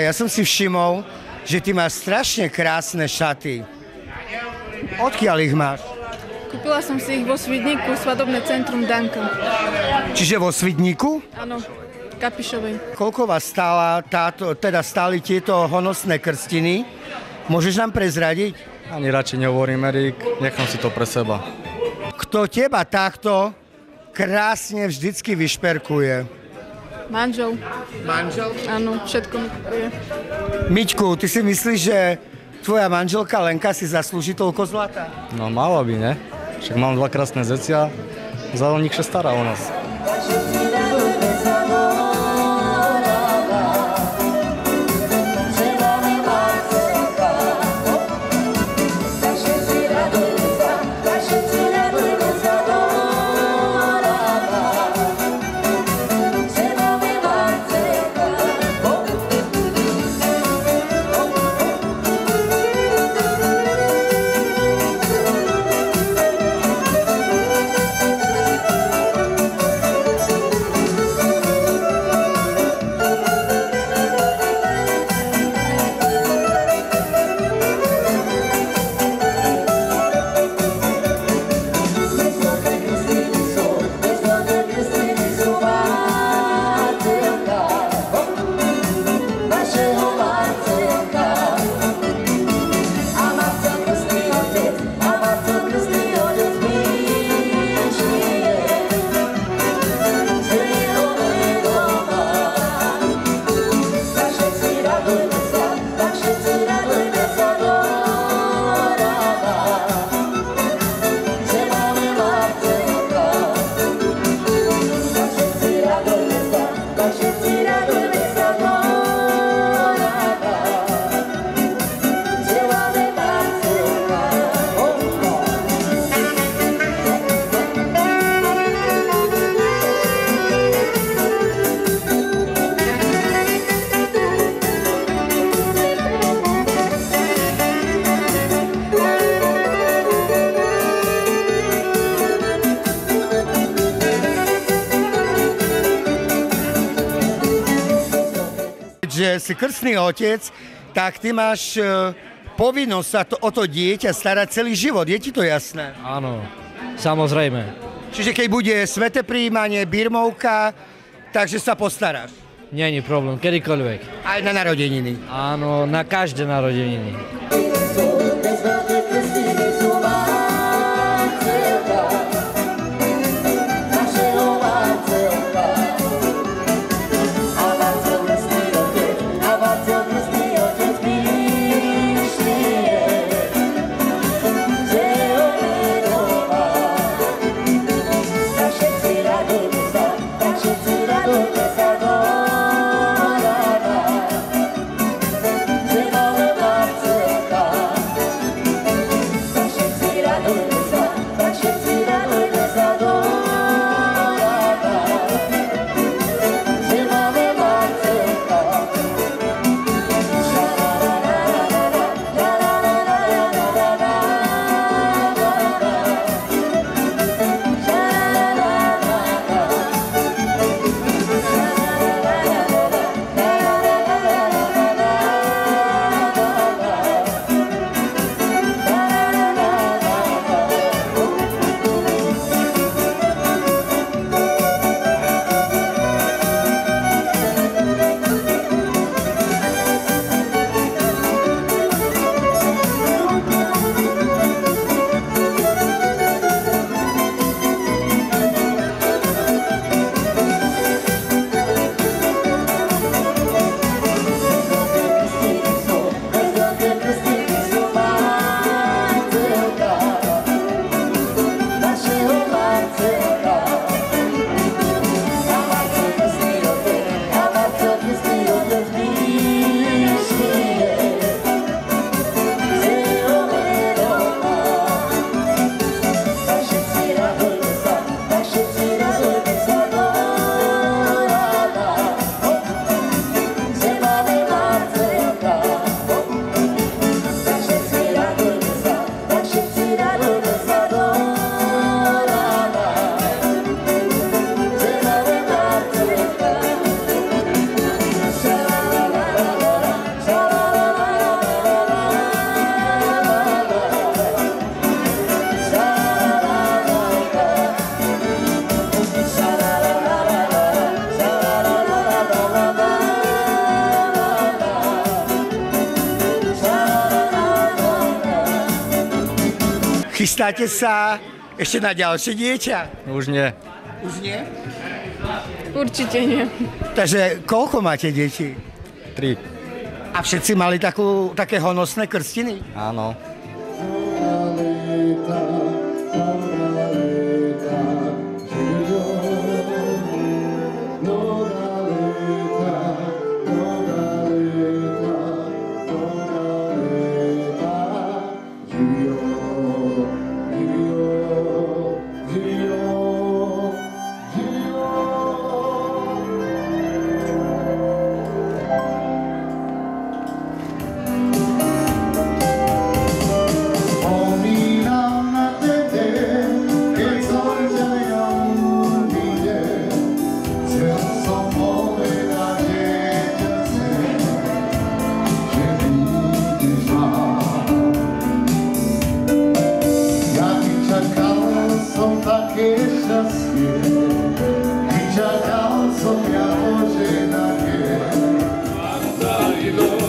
Lenka, ja som si všimol, že ty máš strašne krásne šaty. Odkiaľ ich máš? Kúpila som si ich vo Svidníku, svadobné centrum Danka. Čiže vo Svidníku? Áno, Kapišovej. Koľko vás stála táto, teda stáli tieto honosné krstiny? Môžeš nám prezradiť? Ani radšej nehovorím, Erik, nechám si to pre seba. Kto teba takto krásne vždycky vyšperkuje? Manžel, Manžel? áno, všetko mi kupuje. Miťku, ty si myslíš, že tvoja manželka Lenka si zaslúži toľko zlata? No mala by, ne? Však mám dva krásne zecia, závodník sa stará o nás. Si krstný otec, tak ty máš e, povinnosť sa to, o to dieťa starať celý život. Je ti to jasné? Áno, samozrejme. Čiže keď bude sveté príjmanie, birmovka, takže sa postaráš. Není problém, kedykoľvek. Aj na narodeniny. Áno, na každé narodeniny. Chystáte sa ešte na ďalšie dieťa? Už nie. Už nie? Určite nie. Takže koľko máte detí? Tri. A všetci mali takú, také honosné krstiny? Áno. Babilônia.